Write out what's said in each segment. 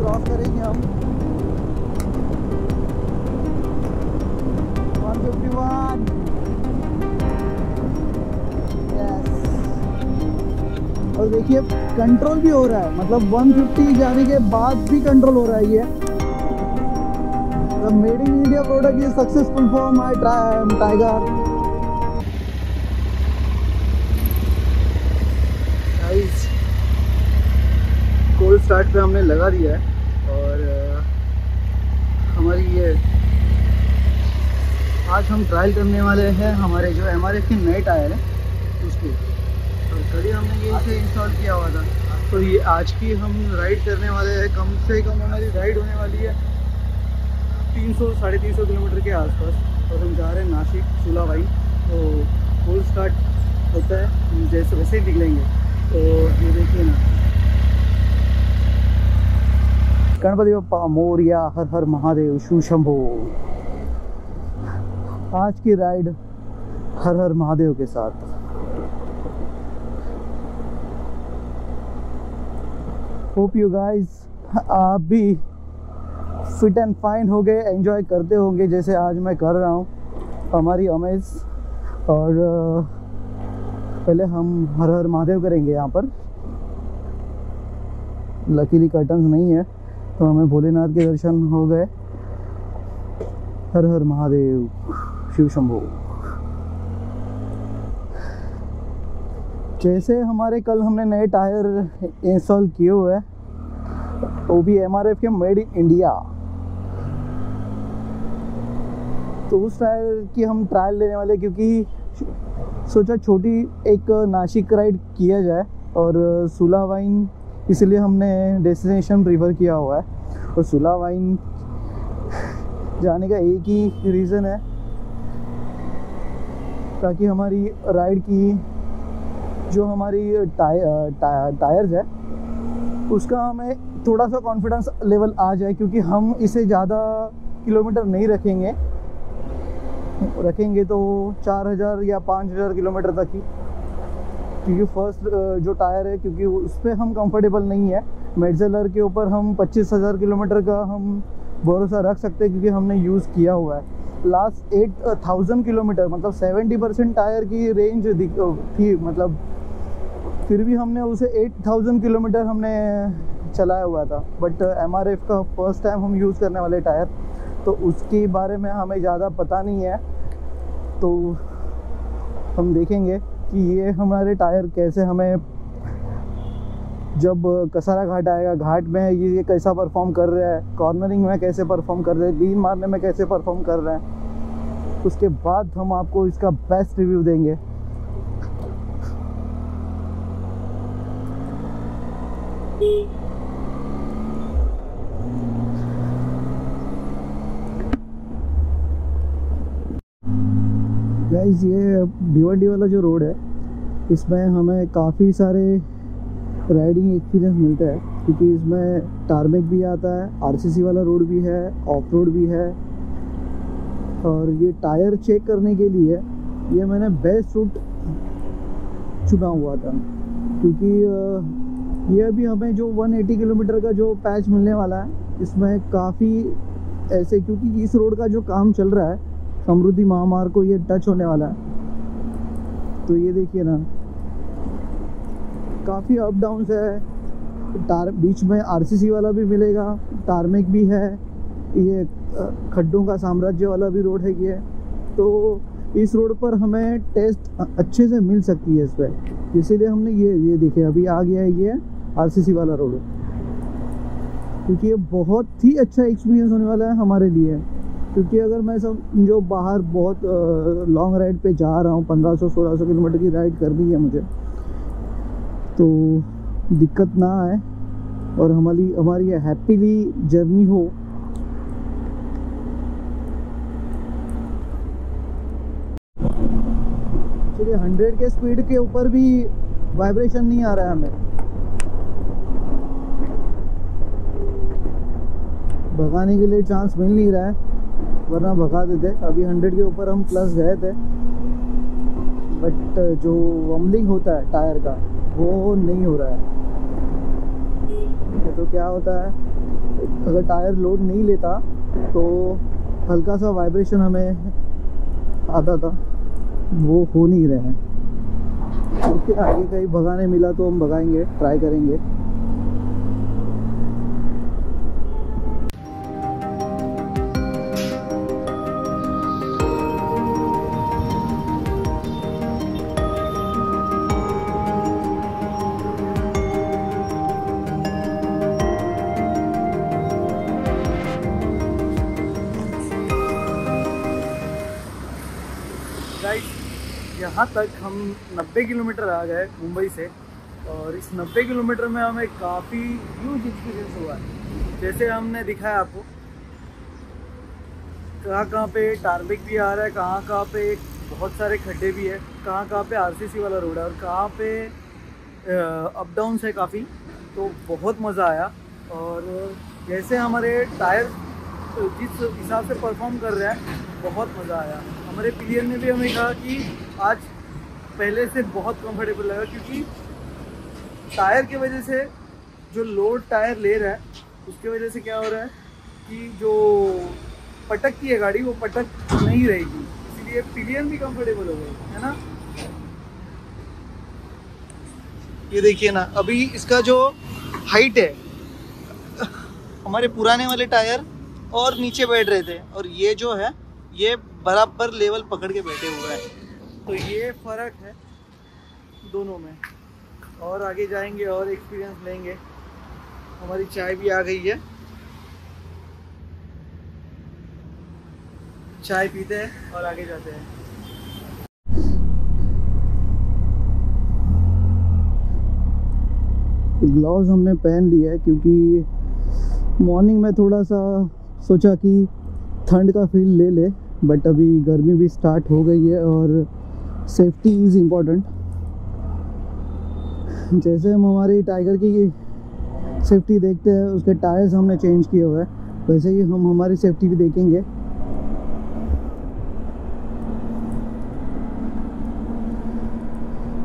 Cross करेंगे हम। 151 yes और देखिए कंट्रोल भी हो रहा है। मतलब 150 जाने के बाद भी कंट्रोल हो रहा है ये। The made in India product is successful for my start पे हमने लगा दिया है और हमारी ये, आज हम ट्रायल करने वाले हैं हमारे जो एम आर एफ़ के नए टायर है, उसके। और कड़ी हमने ये इसे इंस्टॉल किया हुआ था। तो ये आज की हम राइड करने वाले हैं, कम से कम हमारी राइड होने वाली है तीन सौ, साढ़े तीन सौ किलोमीटर के आसपास। और हम जा रहे हैं नासिक सुलाबाई तो फुल स्टार्ट होता है जैसे वैसे ही निकलेंगे तो ये देखिए ना गणपति बप्पा, मोरिया, हर हर महादेव शु शंभो। आज की राइड हर हर महादेव के साथ। होप यू गाइस आप भी फिट एंड फाइन हो गए एंजॉय करते होंगे, जैसे आज मैं कर रहा हूँ। हमारी अमेज और पहले हम हर हर महादेव करेंगे यहाँ पर। लकीली कर्टन्स नहीं है। तो हमें भोलेनाथ के दर्शन हो गए। हर हर महादेव, शिव शंभो। जैसे हमारे कल हमने नए टायर इंस्टॉल किए हुए वो भी एमआरएफ के मेड इन इंडिया। तो उस टायर की हम ट्रायल लेने वाले क्योंकि सोचा छोटी एक नासिक राइड किया जाए और सुला वाइन इसलिए हमने डेस्टिनेशन प्रीफर किया हुआ है। और सुला वाइन जाने का एक ही रीज़न है, ताकि हमारी राइड की जो हमारी टायर टायर्स है, उसका हमें थोड़ा सा कॉन्फिडेंस लेवल आ जाए, क्योंकि हम इसे ज़्यादा किलोमीटर नहीं रखेंगे। रखेंगे तो 4000 या 5000 किलोमीटर तक ही। क्योंकि फ़र्स्ट जो टायर है, क्योंकि उस पर हम कंफर्टेबल नहीं है। मेडजेलर के ऊपर हम 25000 किलोमीटर का हम भरोसा रख सकते हैं, क्योंकि हमने यूज़ किया हुआ है। लास्ट एट थाउज़ेंड किलोमीटर मतलब सेवेंटी परसेंट टायर की रेंज थी मतलब फिर भी हमने उसे एट थाउज़ेंड किलोमीटर हमने चलाया हुआ था। बट एमआरएफ का फ़र्स्ट टाइम हम यूज़ करने वाले टायर तो उसके बारे में हमें ज़्यादा पता नहीं है। तो हम देखेंगे। कि ये हमारे टायर कैसे हमें जब कसारा घाट आएगा, घाट में ये ये कैसा परफॉर्म कर रहा है कॉर्नरिंग में कैसे परफॉर्म कर रहे हैं लीन मारने में कैसे परफॉर्म कर रहे हैं, उसके बाद हम आपको इसका बेस्ट रिव्यू देंगे। गाइस ये भिवंडी वाला जो रोड है, इसमें हमें काफ़ी सारे राइडिंग एक्सपीरियंस मिलता है, क्योंकि इसमें टारमेक भी आता है आरसीसी वाला रोड भी है ऑफ़ रोड भी है। और ये टायर चेक करने के लिए, ये मैंने बेस्ट रूट चुना हुआ था, क्योंकि ये अभी हमें जो 180 किलोमीटर का जो पैच मिलने वाला है, इसमें काफ़ी ऐसे, क्योंकि इस रोड का जो काम चल रहा है समृद्धि महामार्ग को ये टच होने वाला है। तो ये देखिए ना, काफ़ी अप डाउन है। टार बीच में आरसीसी वाला भी मिलेगा टारमेक भी है, ये खड्डों का साम्राज्य वाला भी रोड है ये तो इस रोड पर हमें टेस्ट अच्छे से मिल सकती है इस पर इसीलिए हमने ये ये देखे अभी आ गया है ये आरसीसी वाला रोड क्योंकि ये बहुत ही अच्छा एक्सपीरियंस होने वाला है हमारे लिए। क्योंकि अगर मैं सब जो बाहर बहुत लॉन्ग राइड पे जा रहा हूँ 1500 1600 किलोमीटर की राइड करनी है मुझे तो दिक्कत ना आए और हमारी हमारी हैप्पीली जर्नी हो। चलिए हंड्रेड के स्पीड के ऊपर भी वाइब्रेशन नहीं आ रहा है हमें। भगाने के लिए चांस मिल नहीं रहा है। वरना भगा देते। अभी हंड्रेड के ऊपर हम प्लस गए थे। बट जो वमलिंग होता है टायर का, वो नहीं हो रहा है। तो क्या होता है? अगर टायर लोड नहीं लेता तो हल्का सा वाइब्रेशन हमें आता था। वो हो नहीं रहे हैं। देखिए आगे कहीं भगाने मिला तो हम भगाएँगे ट्राई करेंगे। यहाँ तक हम 90 किलोमीटर आ गए मुंबई से और इस 90 किलोमीटर में हमें काफ़ी ह्यूज एक्सपीरियंस हुआ है। जैसे हमने दिखाया आपको, कहाँ कहाँ पे टारबिक भी आ रहा है, कहाँ कहाँ पे बहुत सारे खड्डे भी है, कहाँ कहाँ पे आरसीसी वाला रोड है और कहाँ पे अप डाउन है काफ़ी तो बहुत मज़ा आया। और जैसे हमारे टायर जिस हिसाब से परफॉर्म कर रहे हैं, बहुत मज़ा आया। हमारे प्लेयर ने भी हमें कहा कि आज पहले से बहुत कंफर्टेबल लगा क्योंकि टायर की वजह से जो लोड टायर ले रहा है, उसके वजह से क्या हो रहा है कि जो पटकती है गाड़ी, वो पटक नहीं रहेगी। इसीलिए पिलियन भी कंफर्टेबल हो गए है ना? ये देखिए ना, अभी इसका जो हाइट है, हमारे पुराने वाले टायर और नीचे बैठ रहे थे और ये जो है, ये बराबर लेवल पकड़ के बैठे हुए हैं। तो ये फ़र्क है दोनों में। और आगे जाएँगे और एक्सपीरियंस लेंगे। हमारी चाय भी आ गई है। चाय पीते हैं और आगे जाते हैं। ग्लव्स हमने पहन लिया है क्योंकि मॉर्निंग में थोड़ा सा सोचा कि ठंड का फील ले ले। बट अभी गर्मी भी स्टार्ट हो गई है और सेफ्टी इज़ इंपॉर्टेंट जैसे हम हमारी टाइगर की सेफ्टी देखते हैं, उसके टायर्स हमने चेंज किए हुए हैं। वैसे ही हम हमारी सेफ्टी भी देखेंगे।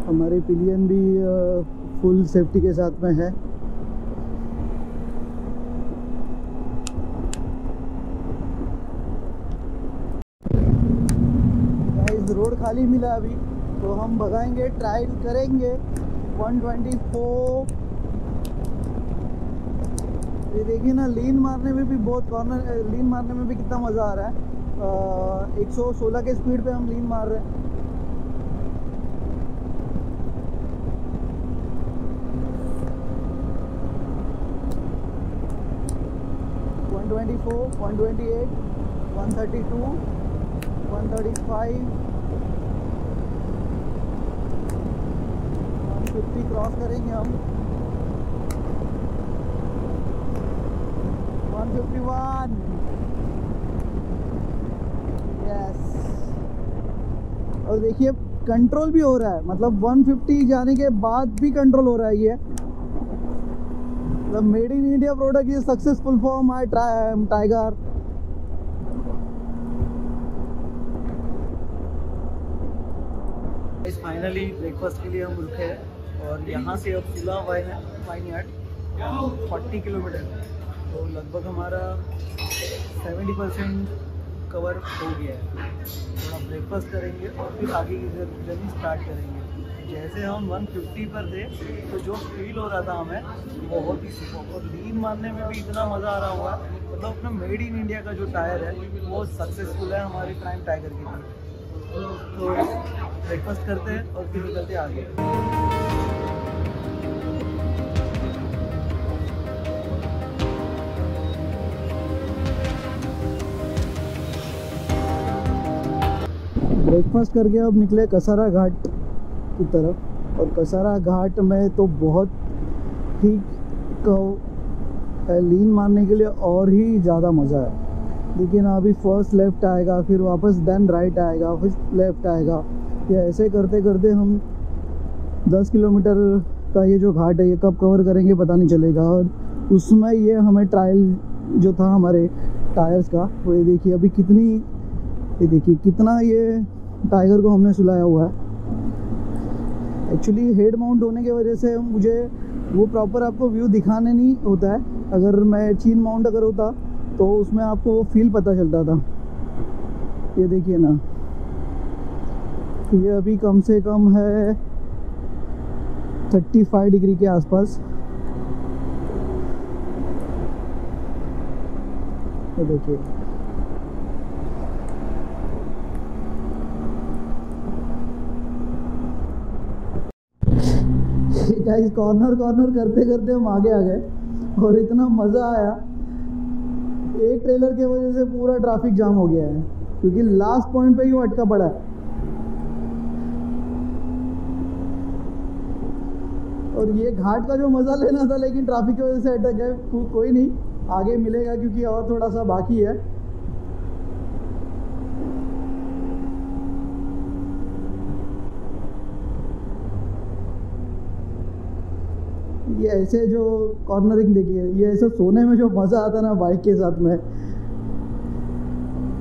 हमारे पिलियन भी फुल सेफ्टी के साथ में है रोड खाली मिला अभी। तो हम भगाएँगे ट्रायल करेंगे। 124 ये देखिए ना लीन मारने में भी बहुत कॉर्नर लीन मारने में भी कितना मज़ा आ रहा है। एक सौ सोलह के स्पीड पे हम लीन मार रहे हैं। Twenty four one twenty eight one thirty two one thirty five cross करेंगे हम। 151 यस और देखिए कंट्रोल भी हो रहा है। मतलब 150 जाने के बाद भी कंट्रोल हो रहा है ये। मतलब मेड इन इंडिया प्रोडक्ट ये successful for my tiger finally breakfast के लिए हम रुके हैं। और यहाँ से अब Sula wine vineyard forty kilometre. तो लगभग हमारा सेवेंटी परसेंट कवर हो गया है। थोड़ा ब्रेकफास्ट करेंगे और फिर आगे की जर्नी स्टार्ट करेंगे। जैसे हम 150 पर थे तो जो फील हो रहा था हमें, बहुत ही सुपर और लीन मारने में भी इतना मज़ा आ रहा हुआ मतलब अपना मेड इन इंडिया का जो टायर है, वो सक्सेसफुल है हमारे प्राइम टाइगर की तो ब्रेकफास्ट करते हैं और फिर निकलते आगे। ब्रेकफास्ट करके अब निकले कसारा घाट की तरफ़। और कसारा घाट में तो बहुत ही लीन मारने के लिए और ही ज़्यादा मज़ा है। लेकिन अभी फ़र्स्ट लेफ़्ट आएगा, फिर वापस देन राइट आएगा, फिर लेफ़्ट आएगा। या ऐसे करते करते हम 10 किलोमीटर का ये जो घाट है, ये कब कवर करेंगे पता नहीं चलेगा। और उसमें ये हमें ट्रायल जो था हमारे टायर्स का, वो ये देखिए अभी कितनी, ये देखिए कितना ये टाइगर को हमने सुलाया हुआ है। एक्चुअली हेड माउंट होने की वजह से मुझे वो प्रॉपर आपको व्यू दिखाने नहीं होता है। अगर मैं चीन माउंट अगर होता तो उसमें आपको वो फील पता चलता था। ये देखिए ना। ये अभी कम से कम है 35 डिग्री के आसपास। ये देखिए। गाइस कॉर्नर कॉर्नर करते करते हम आगे आ गए और इतना मज़ा आया। एक ट्रेलर के वजह से पूरा ट्रैफ़िक जाम हो गया है क्योंकि लास्ट पॉइंट पे ही वो अटका पड़ा है। और ये घाट का जो मज़ा लेना था लेकिन ट्रैफ़िक की वजह से अटक गए। को, कोई नहीं आगे मिलेगा क्योंकि और थोड़ा सा बाकी है। ये ऐसे जो कॉर्नरिंग देखी है, ये ऐसे सोने में जो मज़ा आता है ना बाइक के साथ में,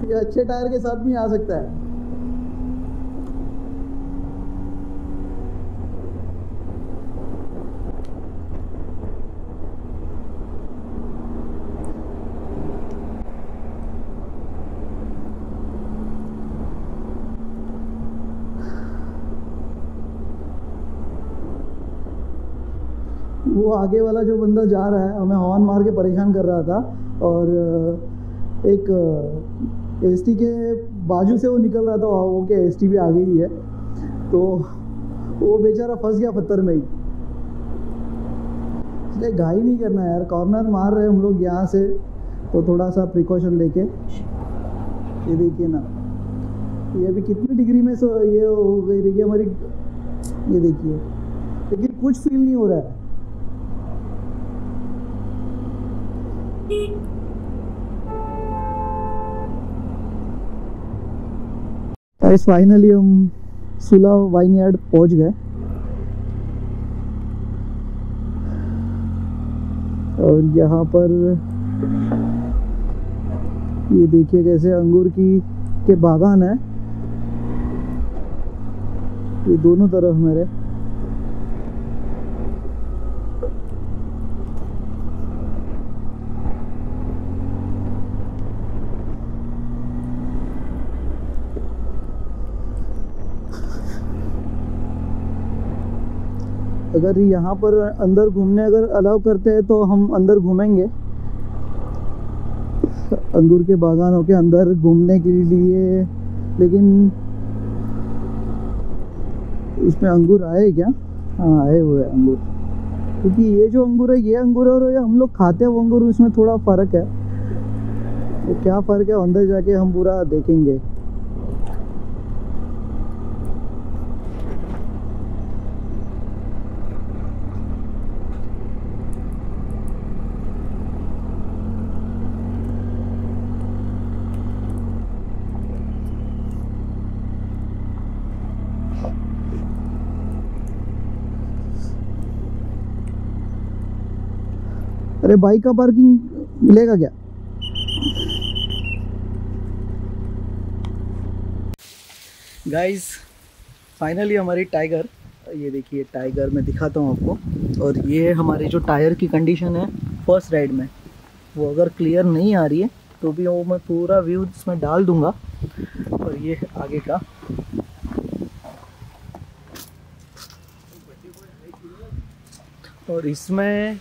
ये अच्छे टायर के साथ भी आ सकता है। वो आगे वाला जो बंदा जा रहा है हमें हॉर्न मार के परेशान कर रहा था, और एक एसटी के बाजू से वो निकल रहा था वो के एस भी आ गई है। तो वो बेचारा फंस गया पत्थर में ही। इसलिए घाई नहीं करना यार कॉर्नर मार रहे हम लोग यहाँ से तो थोड़ा सा प्रिकॉशन लेके। ये देखिए ना, ये अभी कितनी डिग्री में सो, ये हो गई, देखिए हमारी, ये देखिए, लेकिन कुछ फील नहीं हो रहा है। गाइस फाइनली हम सुला वाइन यार्ड पहुँच गए। और यहाँ पर ये देखिए कैसे अंगूर की के बागान है। ये दोनों तरफ़ मेरे। अगर यहाँ पर अंदर घूमने अगर अलाउ करते हैं तो हम अंदर घूमेंगे। अंगूर के बागानों के अंदर घूमने के लिए, लेकिन इसमें अंगूर आए क्या? हाँ आए हुए अंगूर। क्योंकि ये जो अंगूर है, ये अंगूर और ये हम लोग खाते हैं वो अंगूर उसमें थोड़ा फ़र्क है। तो क्या फ़र्क है? अंदर जाके हम पूरा देखेंगे। अरे बाइक का पार्किंग मिलेगा क्या? गाइस फाइनली हमारी टाइगर ये देखिए टाइगर मैं दिखाता हूँ आपको। और ये हमारे जो टायर की कंडीशन है फ़र्स्ट राइड में। वो अगर क्लियर नहीं आ रही है तो भी वो मैं पूरा व्यू इसमें डाल दूँगा। और ये आगे का। और इसमें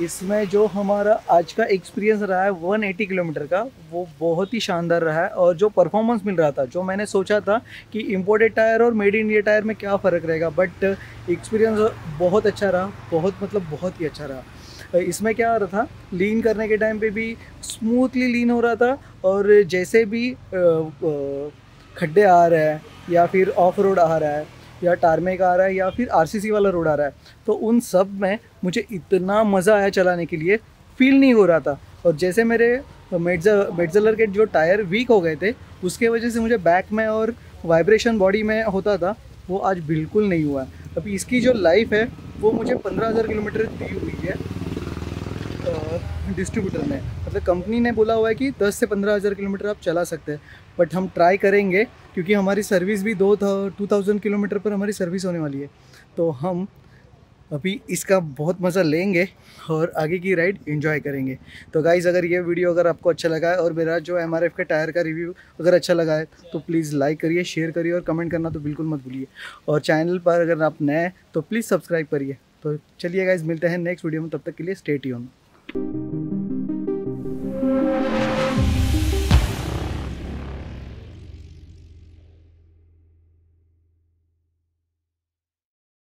इसमें जो हमारा आज का एक्सपीरियंस रहा है 180 किलोमीटर का, वो बहुत ही शानदार रहा है और जो परफॉर्मेंस मिल रहा था, जो मैंने सोचा था कि इम्पोर्टेड टायर और मेड इन इंडिया टायर में क्या फ़र्क रहेगा बट एक्सपीरियंस बहुत अच्छा रहा, बहुत मतलब बहुत ही अच्छा रहा। इसमें क्या हो रहा था लीन करने के टाइम पे भी स्मूथली लीन हो रहा था और जैसे भी खड्डे आ रहे हैं या फिर ऑफ़ रोड आ रहा है या टारमेक आ रहा है या फिर आरसीसी वाला रोड आ रहा है तो उन सब में मुझे इतना मज़ा आया चलाने के लिए फील नहीं हो रहा था। और जैसे मेरे मेडजलर के जो टायर वीक हो गए थे, उसके वजह से मुझे बैक में और वाइब्रेशन बॉडी में होता था, वो आज बिल्कुल नहीं हुआ। अभी इसकी जो लाइफ है, वो मुझे पंद्रह हज़ार किलोमीटर दी हुई है डिस्ट्रीब्यूटर ने। मतलब कंपनी ने बोला हुआ है कि 10 से पंद्रह हज़ार किलोमीटर आप चला सकते हैं बट हम ट्राई करेंगे क्योंकि हमारी सर्विस भी दो था टू थाउज़ेंड किलोमीटर पर हमारी सर्विस होने वाली है। तो हम अभी इसका बहुत मज़ा लेंगे और आगे की राइड एंजॉय करेंगे। तो गाइज़ अगर ये वीडियो अगर आपको अच्छा लगा है और मेरा जो एमआरएफ के टायर का रिव्यू अगर अच्छा लगा है तो प्लीज़ लाइक करिए शेयर करिए और कमेंट करना तो बिल्कुल मत भूलिए। और चैनल पर अगर आप नए हैं तो प्लीज़ सब्सक्राइब करिए। तो चलिए गाइज़ मिलते हैं नेक्स्ट वीडियो में, तब तक के लिए स्टेट ऑन